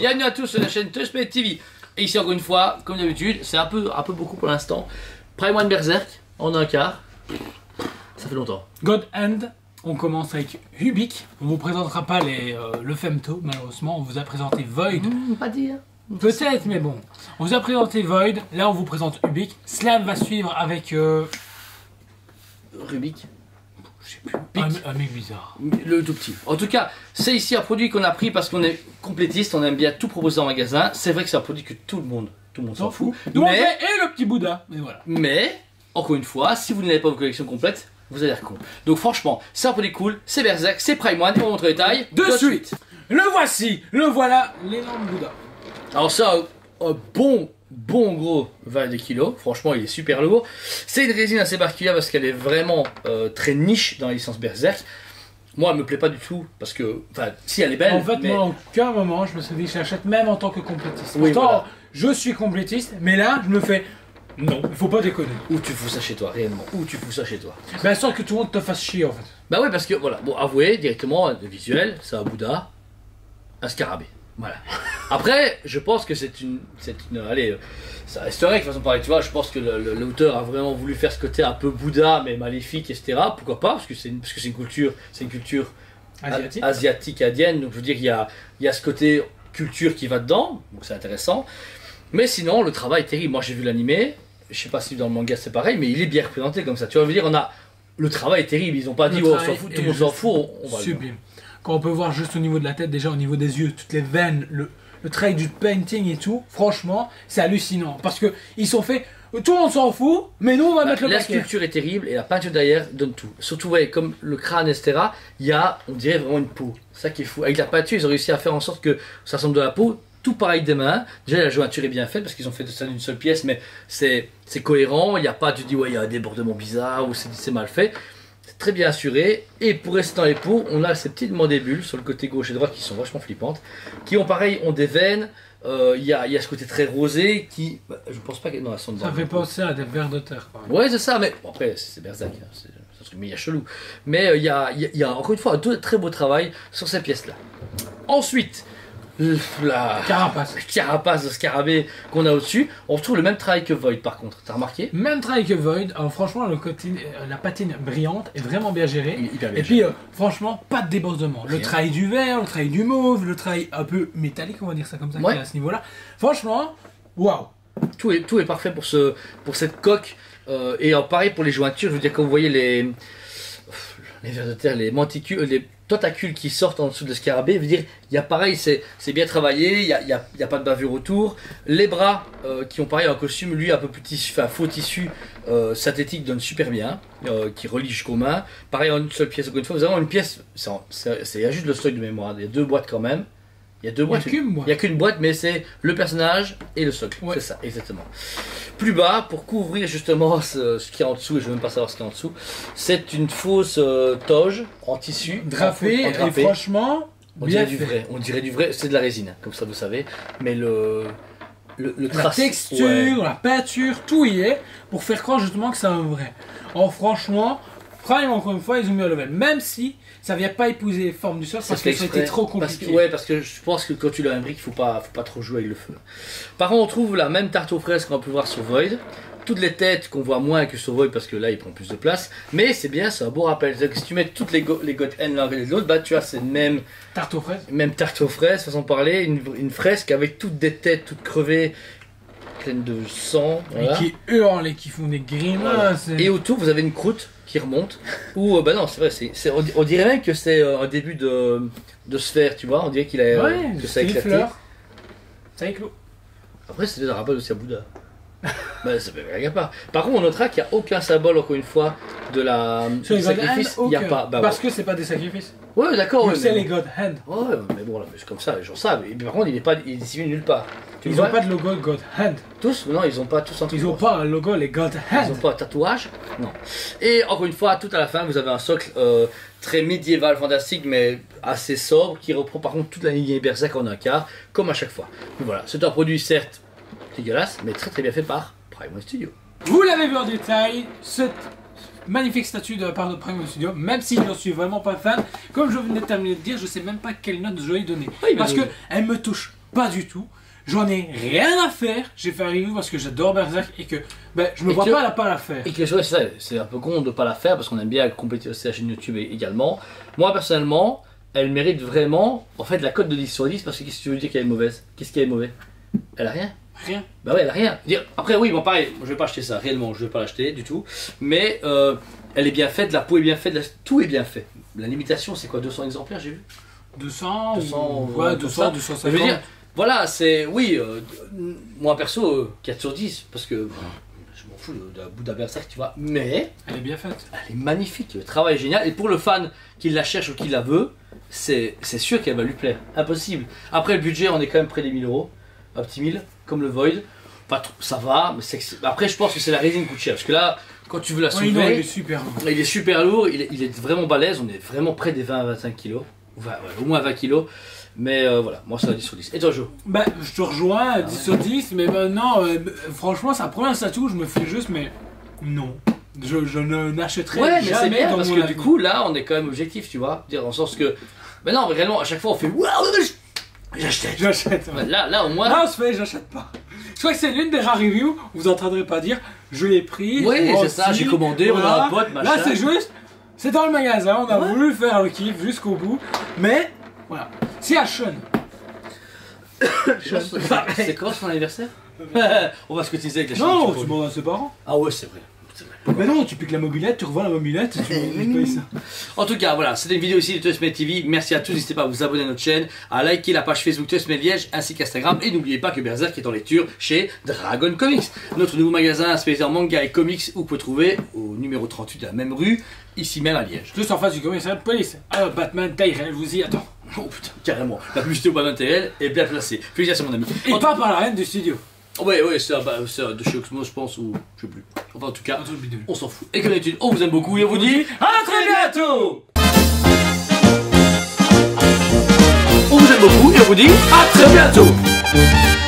Bienvenue à tous sur la chaîne Touchpay TV. Et ici encore une fois, comme d'habitude, c'est un peu, un peu beaucoup pour l'instant. Prime One Berserk en un quart. Ça fait longtemps. God Hand, on commence avec Ubik. On vous présentera pas les, euh, le Femto, malheureusement. On vous a présenté Void. Mmh, pas dire. Peut-être, mais bon. On vous a présenté Void. Là, on vous présente Ubik. Slam va suivre avec. euh, Rubik. Je sais plus. Bic. Un, un mec bizarre. Le tout petit. En tout cas, c'est ici un produit qu'on a pris parce qu'on est complétiste, on aime bien tout proposer en magasin. C'est vrai que c'est un produit que tout le monde, tout le monde s'en fout. Mais, et le petit Bouddha. Mais voilà. mais, encore une fois, si vous n'avez pas vos collections complètes, vous allez l'air con. Donc franchement, c'est un produit cool, c'est Berserk, c'est Prime One, on va montrer les tailles. De suite. Le voici. Le voilà, l'énorme Bouddha. Alors ça, un bon, bon gros 22 kg. Franchement, il est super lourd. C'est une résine assez particulière parce qu'elle est vraiment euh, très niche dans la licence Berserk. Moi, elle me plaît pas du tout parce que, enfin, si elle est belle, En fait, mais moi, à aucun moment, je me suis dit, je l'achète même en tant que complétiste. Oui, Pourtant, voilà. je suis complétiste, mais là, je me fais. Non, il faut pas déconner. où tu fous ça chez toi réellement Où tu fous ça chez toi Ben, sans que tout le monde te fasse chier, en fait. Bah ouais, parce que voilà, bon, avouez directement, le visuel, c'est un Bouddha, un scarabée. Voilà. Après, je pense que c'est une, c'est une, allez, ça resterait de façon pareille, tu vois. Je pense que le- le- l'auteur a vraiment voulu faire ce côté un peu Bouddha, mais maléfique, etc. Pourquoi pas Parce que c'est une, parce que c'est une culture, c'est une culture Asiatique. indienne. Donc je veux dire, il y a, il y a ce côté culture qui va dedans, donc c'est intéressant. Mais sinon, le travail est terrible. Moi, j'ai vu l'animé. Je sais pas si dans le manga c'est pareil, mais il est bien représenté comme ça. Tu vois, je veux dire, on a le travail est terrible. Ils ont pas Le dit, oh, on s'en fout, tout le monde s'en fout, on, va. le- Sublime. Quand on peut voir juste au niveau de la tête, déjà au niveau des yeux, toutes les veines, le, le travail du painting et tout, franchement, c'est hallucinant. Parce que ils sont faits, tout le monde s'en fout, mais nous on va Bah, mettre le la paquet. sculpture est terrible et la peinture derrière donne tout. Surtout, ouais, comme le crâne, etc., il y a, on dirait vraiment une peau. C'est ça qui est fou. Avec la peinture, ils ont réussi à faire en sorte que ça ressemble de la peau. Tout pareil des mains. Déjà, la jointure est bien faite parce qu'ils ont fait ça d'une seule pièce, mais c'est cohérent. Il n'y a pas, tu dis, ouais, il y a un débordement bizarre ou c'est mal fait. Très bien assuré. Et pour rester dans les peaux, on a ces petites mandébules sur le côté gauche et droit qui sont vachement flippantes. Qui ont pareil, ont des veines. Euh, Il y, a, y a ce côté très rosé qui. bah, je pense pas que. Non, elles sont Ça fait penser à des vers de terre. Même. Ouais, c'est ça, mais bon, après, c'est Berserk, hein, c'est un truc méga chelou. Mais euh, il y, a, y a- il y a encore une fois un très beau travail sur ces pièces-là. Ensuite, la Carapace. carapace de scarabée qu'on a au-dessus, on retrouve le même travail que Void par contre, t'as remarqué? Même travail que Void. Franchement, le côté, euh, la patine brillante est vraiment bien gérée. Bien Et puis, euh, franchement, pas de débordement. Le travail du vert, le travail du mauve, le travail un peu métallique, on va dire ça comme ça, Ouais. à ce niveau-là. Franchement, waouh. tout est, tout est parfait pour, ce, pour cette coque. euh, et pareil pour les jointures, je veux dire, quand vous voyez les, les vers de terre, les les tentacules qui sortent en dessous de scarabée, je veux dire, il y a pareil, c'est bien travaillé, il n'y a, y y a pas de bavure autour. Les bras euh, qui ont pareil un costume, lui un peu plus tissu, faux tissu euh, synthétique donne super bien, euh, qui relie jusqu'aux mains. Pareil en une seule pièce, encore une fois, vous avez une pièce, c'est juste le stock de mémoire, il y a deux boîtes quand même. Il y a deux boîtes. Il n'y a qu'une boîte, mais c'est le personnage et le socle. Ouais. C'est ça, exactement. Plus bas, pour couvrir justement ce, ce qu'il y a en dessous, et je ne veux même pas savoir ce qu'il y a en dessous, c'est une fausse euh, toge en tissu. Drapé, en- en et drapé. franchement, on dirait du vrai. On dirait du vrai, c'est de la résine, comme ça vous savez. Mais le, le, le La texture, ouais. la peinture, tout y est pour faire croire justement que c'est un vrai. Oh, franchement, Prime, encore une fois, ils ont mis un level. Même si ça vient pas épouser les formes du C'est parce que été trop Parce compliqué. que, ouais, parce que je pense que quand tu l'as imbrique, il faut pas, faut pas trop jouer avec le feu. Par contre, on trouve la même tarte aux fraises qu'on a pu voir sur Void. Toutes les têtes qu'on voit moins que sur Void parce que là il prend plus de place. Mais c'est bien, c'est un beau rappel. Que si tu mets toutes les, go les God N l'un et l'autre, bah tu as cette même, Tarte aux fraises. même tarte aux fraises, façon de parler, une, une fresque avec toutes des têtes toutes crevées, pleines de sang. voilà. Et qui hurlent et qui font des grimaces. Et autour, vous avez une croûte qui remonte. Ou, euh, bah non, c'est vrai, c'est, c'est- on, di- on dirait même que c'est euh, un début de, de sphère, tu vois. On dirait qu'il a, euh, Ouais, que ça a éclaté. fleur. Ça éclot. Après, c'est un rappel aussi à Bouddha. bah, ça peut rien pas. Par contre, on notera qu'il n'y a aucun symbole, encore une fois, de la Sur les God sacrifice. Hand, Il n'y a pas. Bah, Parce que c'est pas des sacrifices. ouais, Ouais, d'accord. ouais, c'est les God Hand. Ouais, mais bon, là, c'est comme ça, les gens savent. Et par contre, il n'est pas il est nulle part. Ils vois ont pas de logo God Hand. Tous Non, ils ont pas tous un truc. Ils ont pas un logo les God Ils Hand. n'ont pas un tatouage Non. Et encore une fois, tout à la fin, vous avez un socle euh, très médiéval, fantastique, mais assez sobre, qui reprend par contre toute la ligne Berserk en un quart, comme à chaque fois. Donc voilà, c'est un produit certes dégueulasse, mais très très bien fait par Prime One Studio. Vous l'avez vu en détail, cette magnifique statue de la part de Prime Studio, même si je ne suis vraiment pas fan, comme je venais de terminer de dire, je sais même pas quelle note je vais lui donner. Oui, parce oui. que elle me touche Pas du tout. J'en ai rien à faire. J'ai fait un review parce que j'adore Berserk et que ben, je me Et vois que- pas la pas la faire. Et que c'est ça, c'est un peu con de pas la faire parce qu'on aime bien compléter aussi la chaîne YouTube également. Moi personnellement, elle mérite vraiment en fait la cote de 10 sur 10 parce que qu'est-ce que tu veux dire qu'elle est mauvaise? Qu'est-ce qui est mauvais? Elle a rien. Rien. Bah ouais, elle a rien. Après oui, bon pareil, je vais pas acheter ça, réellement, je vais pas l'acheter du tout. Mais euh, elle est bien faite, la peau est bien faite, la- tout est bien fait. La limitation c'est quoi 200 exemplaires j'ai vu? 200, 200, ou... ouais, comme 200, ça. 250. Je veux dire, voilà, c'est. Oui, euh, moi perso, euh, 4 sur 10, parce que bah, je m'en fous de, de, bout d'un berserk, tu vois. Mais Elle est bien faite. elle est magnifique, le travail est génial. Et pour le fan qui la cherche ou qui la veut, c'est c'est sûr qu'elle va lui plaire. Impossible. Après, le budget, on est quand même près des 1000 euros, un petit 1000, comme le Void. Pas trop, ça va, mais après, je pense que c'est la résine qui coûte cher. Parce que là, quand tu veux la soulever. il est super. Il est super lourd, il est, il est vraiment balèze, on est vraiment près des 20 à 25 kilos. Enfin, ouais, au moins 20 kilos. Mais euh, voilà, moi ça va 10 sur 10. Et toi, Jo Bah, je te rejoins, 10 sur 10, mais maintenant, euh, franchement, c'est la première statue où je me fais juste, mais non. Je, je ne n'achèterai Ouais, mais c'est jamais bien dans parce que avis. du coup, là, on est quand même objectif, tu vois. Dire en sens que. Mais non, réellement, à chaque fois, on fait Waouh, j'achète. J'achète. ouais. Là, là, au moins. Là, on se fait, j'achète pas. Je crois que c'est l'une des rares reviews où vous n'entendrez pas dire je l'ai pris. Oui, c'est ça, j'ai commandé, on a un pote, machin. Là, c'est juste, c'est dans le magasin, on a Ouais. voulu faire le kiff jusqu'au bout, mais voilà. Si à Sean, C'est quand son anniversaire? On va se cotiser avec la chaîne non, demandes à ses parents. Ah ouais, c'est vrai. Mais non, tu piques la mobilette, tu revends la mobilette et tu tu payes ça. En tout cas, voilà, c'était une vidéo ici de Tosmet TV. Merci à tous. N'hésitez pas à vous abonner à notre chaîne, à liker la page Facebook Tosmet Liège ainsi qu'Instagram. Et n'oubliez pas que Berserk est en lecture chez Dragon Comics, notre nouveau magasin spécialisé en manga et comics où vous pouvez trouver au numéro 38 de la même rue, ici même à Liège. Juste en face du commissariat de police. Alors, Batman, Tyrell, vous y attend. Oh putain, carrément. La publicité au bas d'intérêt est bien placée. Félicitations, mon ami. Et En pas par la reine du studio. Ouais, ouais, c'est bah, c'est de chez Oxmo, je pense, ou je sais plus. Enfin, en tout cas, Un on s'en fout. Et comme d'habitude, on vous aime beaucoup et on vous dit à très bientôt On vous aime beaucoup et on vous dit à très bientôt